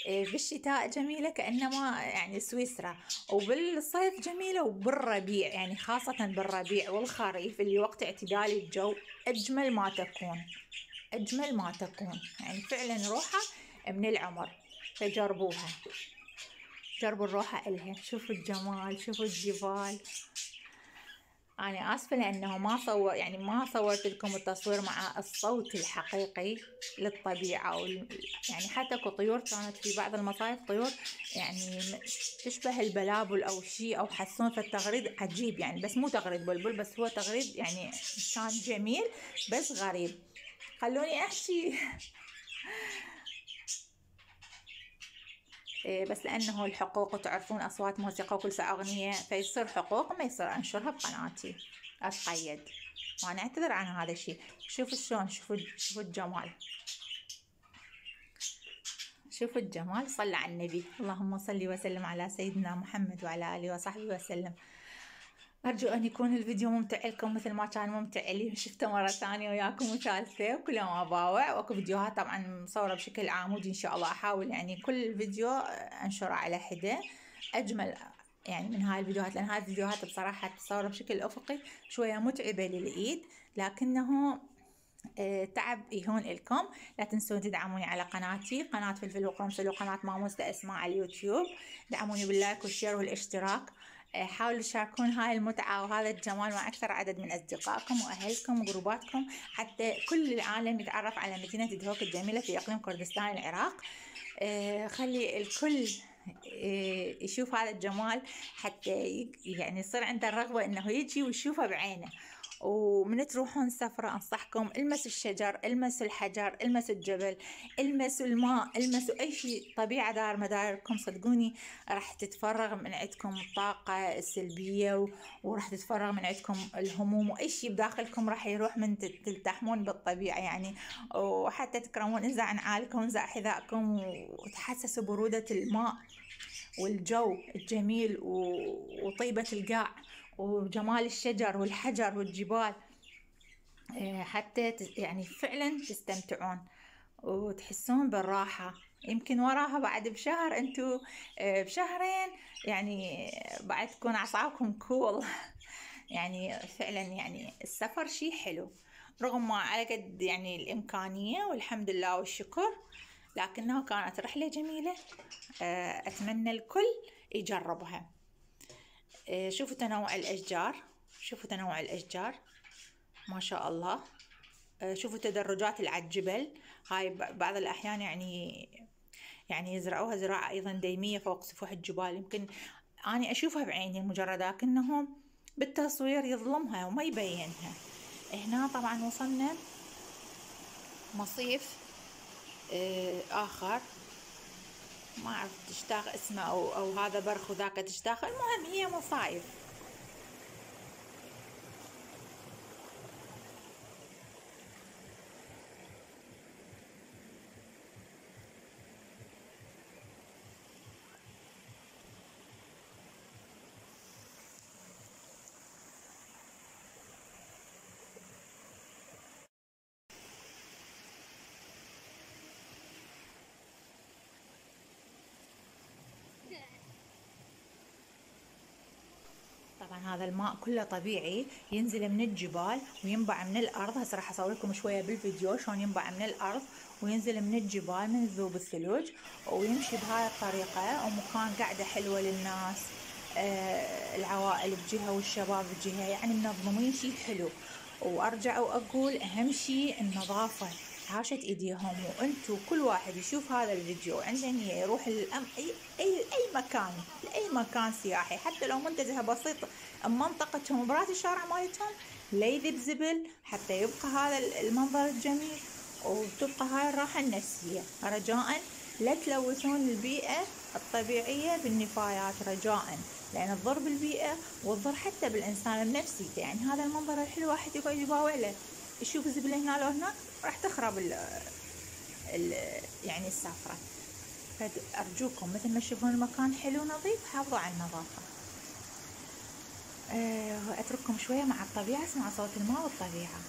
Speaker 1: آه، بالشتاء جميلة كأنما يعني سويسرا وبالصيف جميلة وبالربيع يعني خاصة بالربيع والخريف اللي وقت اعتدال الجو أجمل ما تكون. أجمل ما تكون. يعني فعلا روحة من العمر. فجربوها. جربوا الروحة إلها. شوفوا الجمال شوفوا الجبال. أنا آسفة لأنه ما صور يعني ما صورت لكم التصوير مع الصوت الحقيقي للطبيعة وال... يعني حتى اكو طيور كانت في بعض المصايف طيور يعني تشبه البلابل أو شيء أو حسون فالتغريد عجيب يعني بس مو تغريد بلبل بس هو تغريد يعني كان جميل بس غريب. خلوني أحكي. بس لأنه الحقوق وتعرفون أصوات موسيقى وكل ساعة أغنية فيصير حقوق ما يصير أنشرها بقناتي. أتقيد. وأنا أعتذر عن هذا الشيء. شوفوا شلون شوفوا شوفوا الجمال. شوفوا الجمال. صلى على النبي. اللهم صل وسلم على سيدنا محمد وعلى آله وصحبه وسلم. أرجو أن يكون الفيديو ممتع لكم مثل ما كان ممتع لي. شفته مرة ثانية وياكم وثالثة وكل يوم أباوع وأكو فيديوهات طبعا مصورة بشكل عمودي إن شاء الله أحاول يعني كل فيديو أنشره على حدة. أجمل يعني من هاي الفيديوهات لأن هاي الفيديوهات بصراحة تصور بشكل أفقي شوية متعبة للإيد. لكنه آه، تعب يهون لكم. لا تنسون تدعموني على قناتي قناة فلفل وقرنفل وقناة ماموس اسماء على اليوتيوب. دعموني بال like وال share والاشتراك. حاولوا تشاركون هاي المتعة وهذا الجمال مع أكثر عدد من أصدقائكم وأهلكم وجروباتكم. حتى كل العالم يتعرف على مدينة دهوك الجميلة في إقليم كردستان العراق. آه، خلي الكل آه، يشوف هذا الجمال حتى يعني يصير عنده الرغبة إنه يجي ويشوفه بعينه. ومن تروحون سفرة أنصحكم المسوا الشجر المسوا الحجر المسوا الجبل المسوا الماء المسوا أي شيء طبيعة دار مداركم صدقوني راح تتفرغ من عندكم الطاقة السلبية وراح تتفرغ من عندكم الهموم وأي شيء بداخلكم راح يروح من تلتحمون بالطبيعة يعني. وحتى تكرمون انزع نعالكم انزع حذائكم وتحسسوا برودة الماء والجو الجميل وطيبة القاع. وجمال الشجر والحجر والجبال آه، حتى يعني فعلا تستمتعون وتحسون بالراحة. يمكن وراها بعد بشهر انتو آه، بشهرين يعني بعد تكون أعصابكم كول. [LAUGHS] يعني فعلا يعني السفر شي حلو رغم ما على قد يعني الإمكانية والحمد لله والشكر لكنها كانت رحلة جميلة آه، أتمنى الكل يجربها. شوفوا تنوع الأشجار. شوفوا تنوع الأشجار. ما شاء الله. آه، شوفوا تدرجات على الجبل هاي بعض الأحيان يعني يعني يزرعوها زراعة أيضا ديمية فوق سفوح الجبال. يمكن أنا أشوفها بعيني المجردة لكنهم بالتصوير يظلمها وما يبينها. هنا طبعا وصلنا مصيف آه، آخر. ما أعرف تشتاق اسمه أو, أو هذا برخ وذاك تشتاق. المهم هي مصايف طبعا هذا الماء كله طبيعي ينزل من الجبال وينبع من الأرض. هسه راح اصور لكم شوية بالفيديو شلون ينبع من الأرض وينزل من الجبال من ذوب الثلوج ويمشي بهاي الطريقة. ومكان قاعدة حلوة للناس آه العوائل بجهة والشباب بجهة يعني منظمين شيء حلو. وأرجع وأقول أهم شيء النظافة. حاشة إيديهم وانتو كل واحد يشوف هذا الفيديو عنده نية يروح الأم أي أي أي مكان لأي مكان سياحي حتى لو منتزه بسيط بمنطقتهم برات الشارع مالتهم لا يذب زبل حتى يبقى هذا المنظر الجميل وتبقى هاي الراحة النفسية. رجاء لا تلوثون البيئة الطبيعية بالنفايات رجاء لأن تضر بالبيئة وتضر حتى بالإنسان النفسي يعني هذا المنظر الحلو واحد يقعد يباوع له. يشوف زبلة هنا لو هناك راح تخرب ال يعني السفرة فأرجوكم مثل ما تشوفون المكان حلو نظيف حافظوا على النظافة. آه، أترككم شوية مع الطبيعة اسمعوا صوت الماء والطبيعة.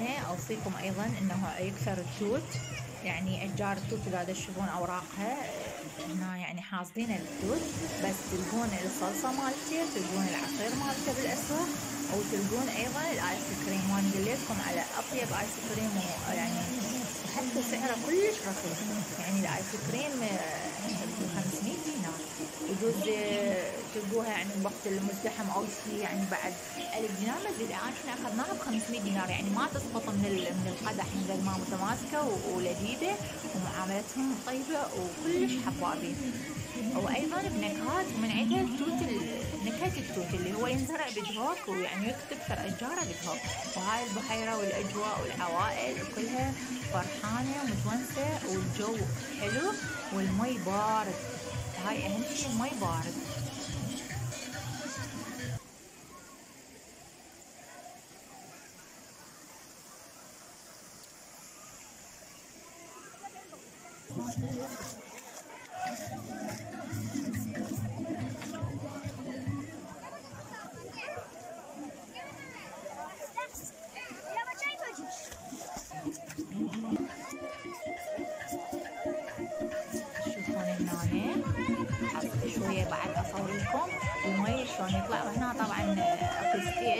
Speaker 1: هنا أوصيكم أيضا أنه يكثر التوت. يعني أشجار التوت إذا تشوفون أوراقها. هنا يعني حاصدين التوت. بس تلقون الصلصة مالته تلقون العصير مالته بالأسواق وتلقون أيضا الآيس كريم. وأنا قلت لكم على أطيب آيس كريم. يعني حتى سعره كلش رخيص. يعني الآيس كريم 500 دينار. يجوز تلقوها يعني بوقت المزدحم أو شيء يعني بعد 1000 دينار ما أدري إحنا أخذناها ب 500 دينار. يعني ما تسقط من من القدح من ما متماسكة ولذيذة ومعاملتهم طيبة وكلش حبابين وأيضا بنكهات من عندها التوت نكهة التوت اللي هو ينزرع بدهوك ويعني يكتب أشجاره بدهوك وهاي البحيرة والأجواء والعوائل وكلها فرحانة ومتونسة والجو حلو والمي بارد. هاي أهم شي المي بارد.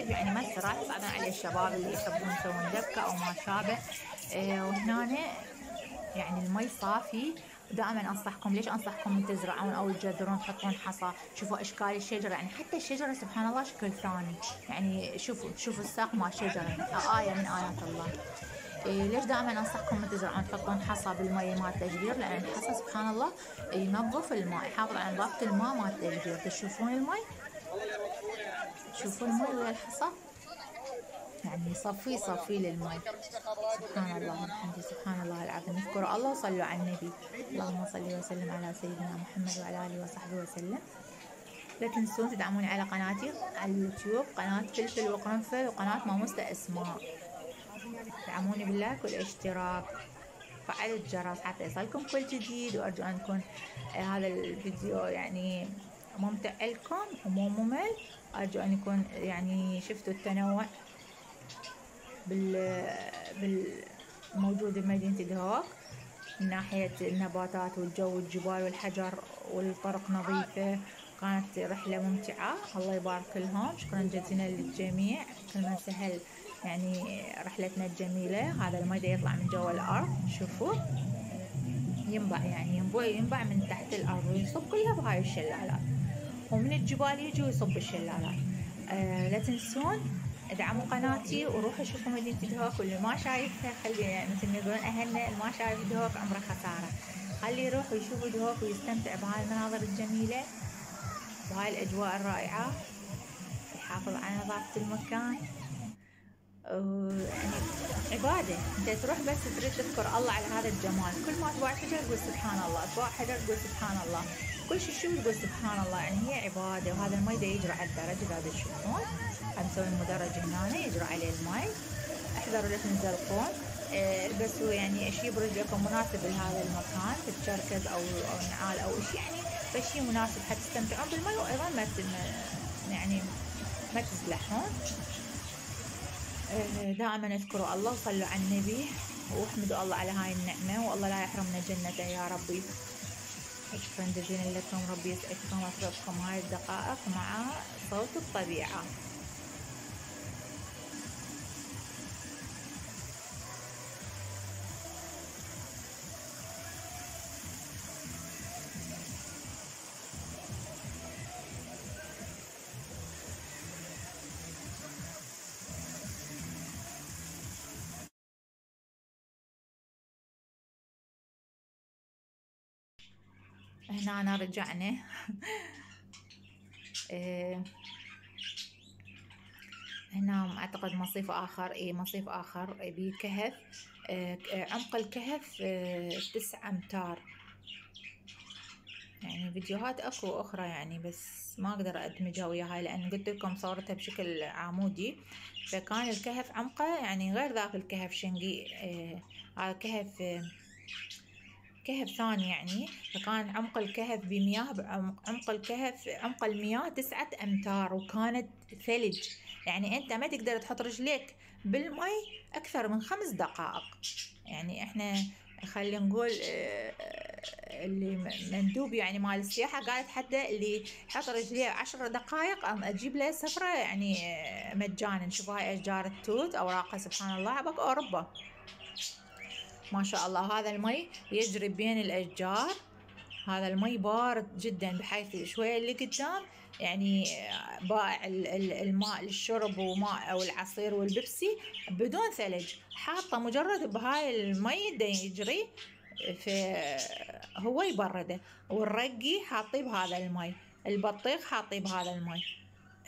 Speaker 1: يعني مسرح يصعدون عليه الشباب اللي يحبون يسوون دبكة أو ما شابه. إيه وهنا يعني المي صافي. دائما أنصحكم ليش أنصحكم تزرعون أو تجذرون تحطون حصى؟ شوفوا أشكال الشجرة. يعني حتى الشجرة سبحان الله شكل ثاني. يعني شوفوا شوفوا الساق مال شجرة. آية من آيات الله. إيه ليش دائما أنصحكم تزرعون تحطون حصى بالمي مال التجدير لأن الحصى سبحان الله ينظف الماء يحافظ على نظافة الماء مال التجدير تشوفون المي؟ شوفوا المي ويا الحصى يعني صفي صفي للمي سبحان الله الحمد سبحان الله العظيم. اذكروا الله وصلوا على النبي. اللهم صل وسلم على سيدنا محمد وعلى آله وصحبه وسلم. لا تنسون تدعموني على قناتي على اليوتيوب قناة فلفل وقرنفل وقناة ماموسة أسماء. دعموني باللايك والاشتراك فعلوا الجرس حتى يصلكم كل جديد وأرجو أن يكون هذا الفيديو يعني ممتع لكم ومو ممل. أرجو أن يكون يعني شفتوا التنوع بال بالموجود بمدينة دهوك من ناحية النباتات والجو والجبال والحجر والطرق نظيفة. كانت رحلة ممتعة. الله يبارك لهم شكرا جزيلا للجميع. كل من سهل يعني رحلتنا الجميلة. هذا المي يطلع من جوا الأرض. شوفوا. ينبع يعني ينبع من تحت الأرض ويصب كلها بهاي الشلالات. ومن الجبال يجي ويصب الشلالات. آه لا تنسون إدعموا قناتي وروحوا شوفوا مدينة دهوك واللي ما شايفها خلي مثل ما يقولون أهلنا اللي ما شايف دهوك عمره خسارة. خلي يروح ويشوفوا دهوك ويستمتع بهاي المناظر الجميلة وهاي الأجواء الرائعة. يحافظ على نظافة المكان. يعني عبادة. انت تروح بس تريد تذكر الله على هذا الجمال. كل ما تباع حجر تقول سبحان الله. تباع حجر تقول سبحان الله. كل شيء شو تقول سبحان الله. يعني هي عبادة وهذا المي دا يجري على الدرج. هذا تشوفون حنسوي المدرج هنا يجري عليه المي. احذروا لا تنزلقون البسوا يعني اشي برجلكم مناسب لهذا المكان تتشركز أو أو نعال أو شيء يعني. فشي مناسب حتى تستمتعون بالمي وأيضا ما يعني ما تزلحون. دائما اذكروا الله وصلوا على النبي وأحمدوا الله على هاي النعمة والله لا يحرمنا جنته يا ربي. شكرا جزيلا لكم ربي يسعدكم ويسعدكم هاي الدقائق مع صوت الطبيعة. هنا أنا [LAUGHS] رجعنا. [LAUGHS] إيه، هنا أعتقد مصيف آخر. إيه مصيف آخر. بكهف. إيه عمق الكهف إيه تسعة أمتار. يعني فيديوهات أكو أخرى يعني بس ما أقدر أدمجها وياها لأن قلت لكم صورتها بشكل عمودي. فكان الكهف عمقه يعني غير ذاك الكهف شنقي. هذا كهف كهف ثاني يعني فكان عمق الكهف بمياه عمق الكهف عمق المياه تسعة أمتار وكانت ثلج. يعني أنت ما تقدر تحط رجليك بالمي أكثر من خمس دقائق. يعني إحنا خلينا نقول آه، اللي مندوب يعني مال السياحة قالت حتى اللي يحط رجليه عشر دقائق أجيب له سفرة يعني آه، مجانا. شوف هاي أشجار التوت أوراقها سبحان الله عبق أوروبا. ما شاء الله. هذا المي يجري بين الأشجار. هذا المي بارد جدا بحيث شوية اللي قدام يعني بائع الماء للشرب وماء أو العصير والبيبسي بدون ثلج. حاطة مجرد بهاي المي دا يجري في هو يبرده. والرقي حاطيه بهذا المي. البطيخ حاطيه بهذا الماي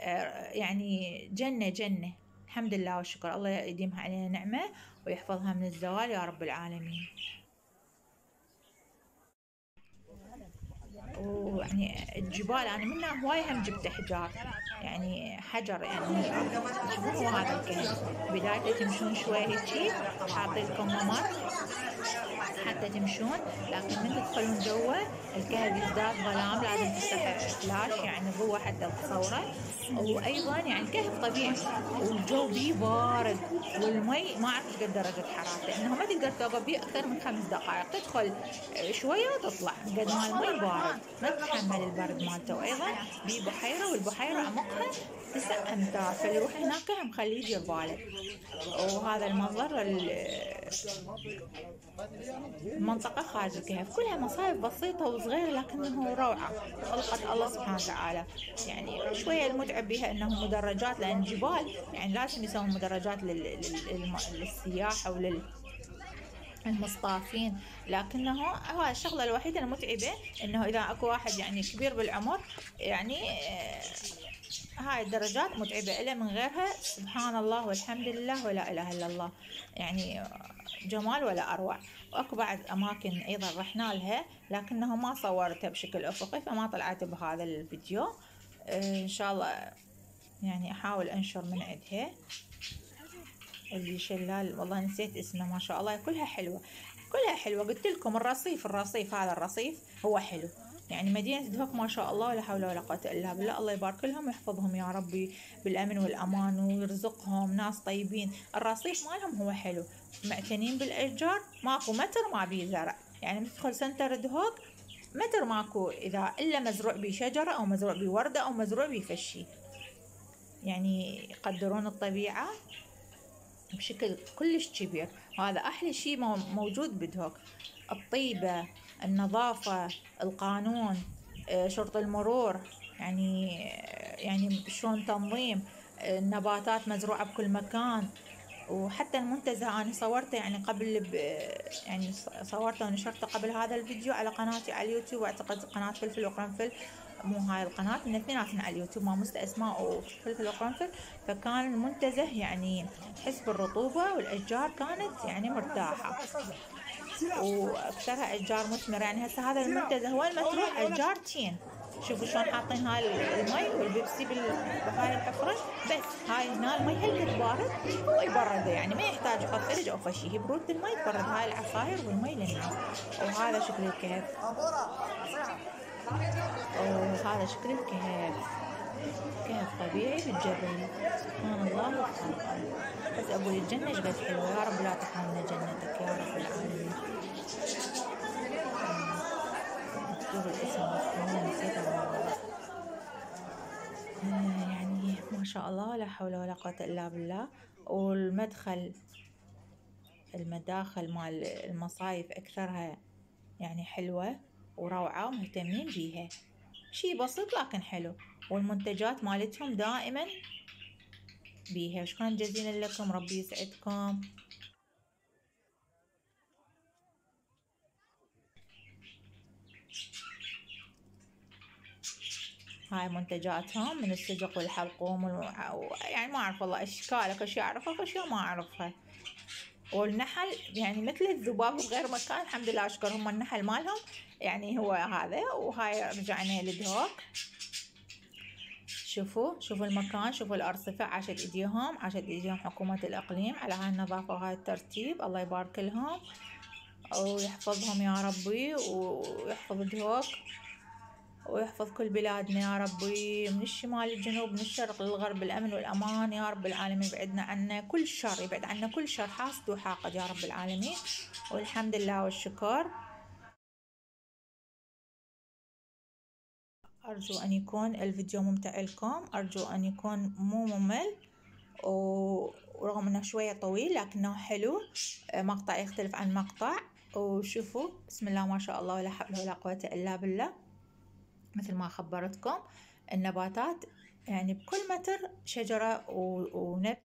Speaker 1: آه، يعني جنة جنة. الحمد لله والشكر. الله يديمها علينا نعمة. ويحفظها من الزوال يا رب العالمين. ويعني الجبال أنا منها هواي هم جبت احجار يعني حجر يعني شوفوا هذا الكهف بداية تمشون شوي هيجي حاطين لكم ممر. حتى تمشون لكن من تدخلون جوا الكهف يزداد ظلام لازم تفتح فلاش يعني قوة حتى تصوره وأيضا يعني الكهف طبيعي والجو بيه بارد والمي ما اعرف قد درجة حرارته انه ما تقدر توقف بيه أكثر من خمس دقائق. تدخل شوية وتطلع قد ما المي بارد. ما تتحمل البرد مالته. وأيضا بيه بحيرة والبحيرة عمقها تسع أمتار. فاللي يروح هناك هم خليه يجي بباله وهذا المنظر المنطقة خارج الكهف كلها مصايف بسيطة وصغيرة لكنه روعة. خلقت الله سبحانه وتعالى. يعني شوية المتعب بها انه مدرجات لأن جبال يعني لازم يسوون مدرجات للسياح أو لل المصطافين لكنه هو الشغلة الوحيدة المتعبة إنه إذا أكو واحد يعني كبير بالعمر يعني آه، هاي الدرجات متعبة إلا من غيرها. سبحان الله والحمد لله ولا إله إلا الله. يعني جمال ولا أروع. وأكو بعد أماكن أيضا رحنا لها لكنه ما صورتها بشكل أفقي فما طلعت بهذا الفيديو. إن شاء الله يعني أحاول أنشر من عندها. اللي شلال والله نسيت اسمه ما شاء الله كلها حلوة. كلها حلوة. قلت لكم الرصيف الرصيف هذا الرصيف هو حلو. يعني مدينة دهوك ما شاء الله ولا حول ولا قوة إلا بالله. الله يبارك لهم ويحفظهم يا ربي بالأمن والأمان ويرزقهم ناس طيبين. الرصيف مالهم هو حلو معتنين بالأشجار ماكو متر ما بيه زرع. يعني تدخل سنتر دهوك متر ماكو إذا إلا مزروع بيه شجرة أو مزروع بيه وردة أو مزروع بيه فشي. يعني يقدرون الطبيعة بشكل كلش كبير. وهذا أحلى شي موجود بدهوك. الطيبة النظافة القانون آه، شرط المرور يعني يعني شلون تنظيم النباتات مزروعة بكل مكان. وحتى المنتزه أنا صورته يعني قبل ب يعني صورته ونشرته قبل هذا الفيديو على قناتي على اليوتيوب أعتقد قناة فلفل وقرنفل مو هاي القناة من اثنيناتهم على اليوتيوب ما مست أسماء وفلفل وقرنفل. فكان المنتزه يعني تحس بالرطوبة والأشجار كانت يعني مرتاحة. وأكثرها أشجار مثمرة. يعني هسه هذا المنتزه هو المزروع أشجار تين شوفوا شلون حاطين هاي المي والبيبسي بهاي الحفره بس هاي هنا المي هالبارد هو يبرده يعني ما يحتاج يحط ثلج أو فد شي هي برودة المي تبرد هاي العصاير والمي للناس وهذا شكل الكهف. وهذا شكل الكهف. كهف طبيعي بالجبل. سبحان الله. وخلقه بس أقول الجنة إيش قد حلوة؟ يا رب لا تحرمنا جنتك. نسيت يعني ما شاء الله لا حول ولا قوة إلا بالله. والمدخل المداخل مال المصايف أكثرها يعني حلوة وروعة ومهتمين بيها. شي بسيط لكن حلو. والمنتجات مالتهم دائما بيها. شكرا جزيلا لكم. ربي يسعدكم. هاي منتجاتهم من السجق والحلقوم يعني ما أعرف والله أشكال أشياء أعرفها أشياء ما أعرفها والنحل يعني مثل الذباب بغير مكان الحمد لله أشكر هم النحل مالهم. يعني هو هذا وهاي رجعنا للدوق شوفوا شوفوا المكان شوفوا الأرصفة عاشت إيديهم عاشت إيديهم حكومة الإقليم على هاي النظافة وهاي الترتيب. الله يبارك لهم ويحفظهم يا ربي ويحفظ دهوك ويحفظ كل بلادنا يا ربي من الشمال للجنوب من الشرق للغرب الأمن والأمان يا رب العالمين. يبعدنا عنا كل شر يبعد عنا كل شر حاسد وحاقد يا رب العالمين. والحمد لله والشكر. أرجو أن يكون الفيديو ممتع لكم أرجو أن يكون مو ممل ورغم أنه شوية طويل لكنه حلو. مقطع يختلف عن مقطع. وشوفوا بسم الله ما شاء الله ولا حول ولا قوة إلا بالله. مثل ما خبرتكم النباتات يعني بكل متر شجرة ونبت